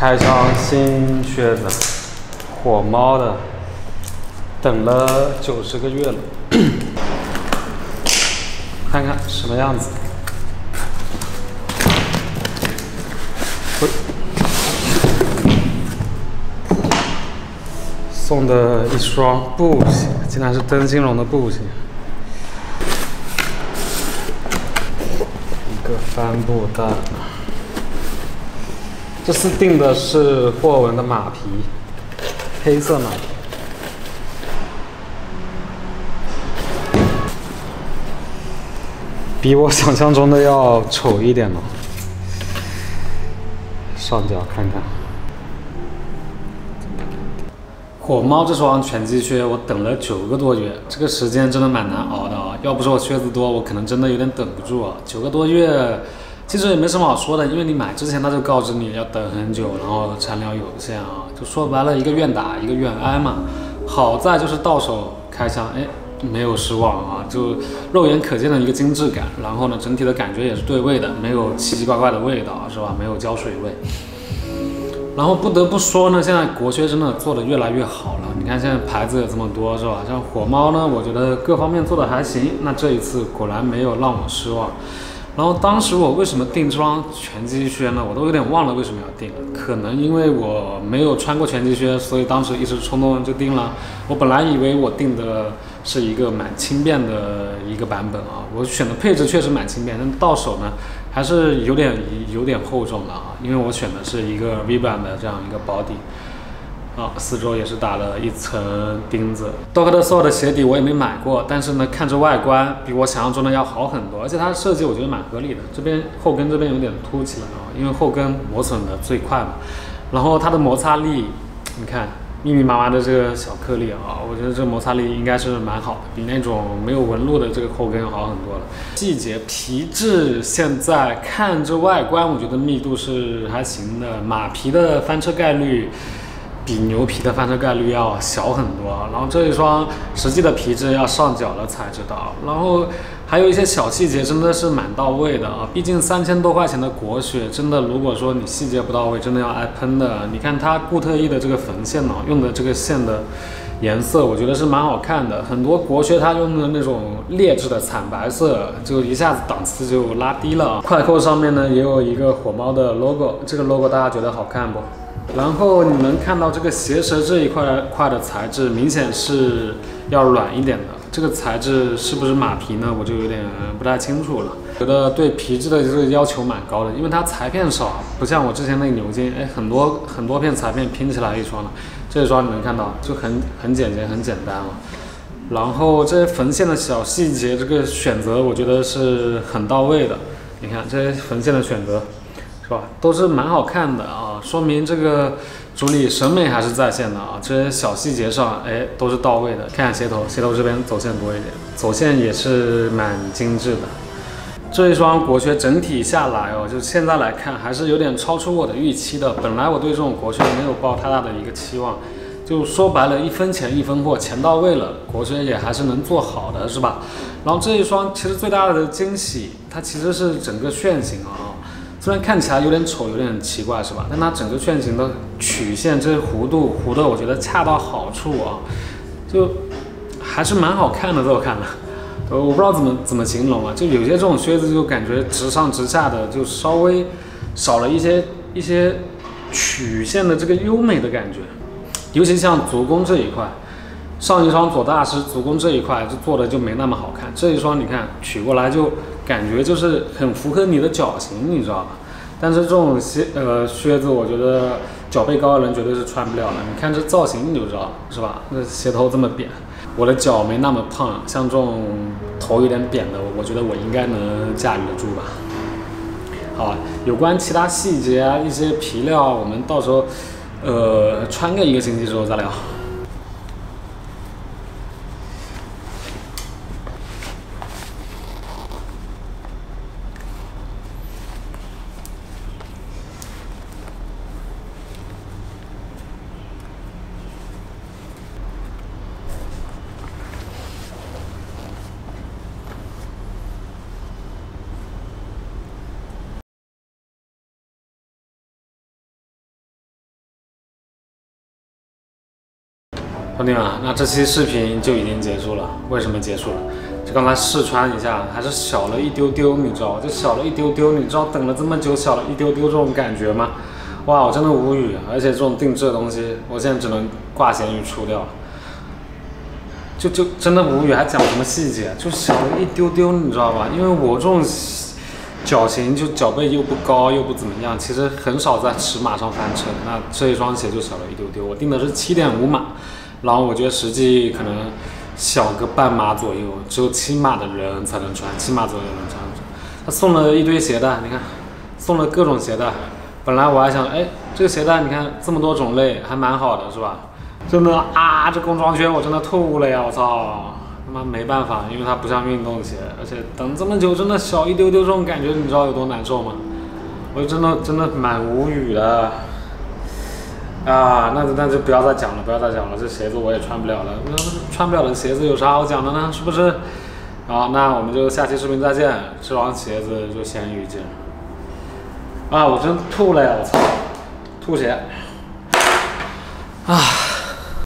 开箱新靴子，火猫的，等了九十个月了，看看什么样子。送的一双布鞋，竟然是灯芯绒的布鞋，一个帆布袋。这次订的是霍文的马皮，黑色马皮，比我想象中的要丑一点了。上脚看看。火猫这双拳击靴，我等了九个多月，这个时间真的蛮难熬的啊！要不是我靴子多，我可能真的有点等不住啊。九个多月，其实也没什么好说的，因为你买之前他就告知你要等很久，然后产量有限啊，就说白了，一个愿打一个愿挨嘛。好在就是到手开箱，哎，没有失望啊，就肉眼可见的一个精致感，然后呢，整体的感觉也是对味的，没有奇奇怪怪的味道，是吧？没有胶水味。然后不得不说呢，现在国靴真的做的越来越好了。你看现在牌子有这么多，是吧？像火猫呢，我觉得各方面做的还行。那这一次果然没有让我失望。然后当时我为什么订这双拳击靴呢？我都有点忘了为什么要订了。可能因为我没有穿过拳击靴，所以当时一时冲动就订了。我本来以为我订的是一个蛮轻便的一个版本啊，我选的配置确实蛮轻便，但到手呢还是有点有点厚重的啊，因为我选的是一个 V 版的这样一个薄底。啊，四周也是打了一层钉子。多克特索的鞋底我也没买过，但是呢，看着外观比我想象中的要好很多，而且它的设计我觉得蛮合理的。这边后跟这边有点凸起来啊，因为后跟磨损的最快嘛。然后它的摩擦力，你看密密麻麻的这个小颗粒啊，我觉得这摩擦力应该是蛮好的，比那种没有纹路的这个后跟要好很多了。细节皮质现在看着外观，我觉得密度是还行的，马皮的翻车概率。比牛皮的翻车概率要小很多，然后这一双实际的皮质要上脚了才知道，然后还有一些小细节真的是蛮到位的啊，毕竟三千多块钱的国雪，真的如果说你细节不到位，真的要挨喷的。你看它固特异的这个缝线呢，用的这个线的颜色，我觉得是蛮好看的。很多国靴它用的那种劣质的惨白色，就一下子档次就拉低了。快扣上面呢也有一个火猫的 logo，这个 logo 大家觉得好看不？然后你能看到这个鞋舌这一块块的材质，明显是要软一点的。这个材质是不是马皮呢？我就有点不太清楚了。觉得对皮质的这个要求蛮高的，因为它裁片少，不像我之前那个牛津，哎，很多很多片裁片拼起来一双的。这一双你能看到，就很很简洁，很简单啊。然后这些缝线的小细节，这个选择我觉得是很到位的。你看这些缝线的选择。是吧？都是蛮好看的啊，说明这个主理审美还是在线的啊。这些小细节上，哎，都是到位的。看下鞋头，鞋头这边走线多一点，走线也是蛮精致的。这一双国靴整体下来哦，就现在来看还是有点超出我的预期的。本来我对这种国靴没有抱太大的一个期望，就说白了，一分钱一分货，钱到位了，国靴也还是能做好的，是吧？然后这一双其实最大的惊喜，它其实是整个楦型啊。虽然看起来有点丑，有点奇怪，是吧？但它整个楦型的曲线，这些弧度弧的，我觉得恰到好处啊，就还是蛮好看的，在我看来，呃，我不知道怎么怎么形容啊，就有些这种靴子就感觉直上直下的，就稍微少了一些一些曲线的这个优美的感觉，尤其像足弓这一块，上一双左大师足弓这一块就做的就没那么好看，这一双你看取过来就。感觉就是很符合你的脚型，你知道吧？但是这种鞋呃靴子，我觉得脚背高的人绝对是穿不了的。你看这造型你就知道，是吧？那鞋头这么扁，我的脚没那么胖，像这种头有点扁的，我觉得我应该能驾驭得住吧。好，有关其他细节啊，一些皮料啊，我们到时候呃穿个一个星期之后再聊。兄弟们，那这期视频就已经结束了。为什么结束了？就刚才试穿一下，还是小了一丢丢，你知道就小了一丢丢，你知道等了这么久，小了一丢丢这种感觉吗？哇，我真的无语。而且这种定制的东西，我现在只能挂咸鱼出掉。就就真的无语，还讲什么细节？就小了一丢丢，你知道吧？因为我这种脚型就脚背又不高又不怎么样，其实很少在尺码上翻车。那这一双鞋就小了一丢丢，我定的是七点五码，然后我觉得实际可能小个半码左右，只有七码的人才能穿，七码左右能穿。他送了一堆鞋带，你看，送了各种鞋带。本来我还想，哎，这个鞋带你看这么多种类，还蛮好的，是吧？真的啊，这工装靴我真的吐了呀！我操，他妈没办法，因为它不像运动鞋，而且等这么久，真的小一丢丢这种感觉，你知道有多难受吗？我真的真的蛮无语的啊！那那就不要再讲了，不要再讲了，这鞋子我也穿不了了。那穿不了的鞋子有啥好讲的呢？是不是？好，那我们就下期视频再见。这双鞋子就先遇见。啊，我真吐了呀！我操，吐血啊！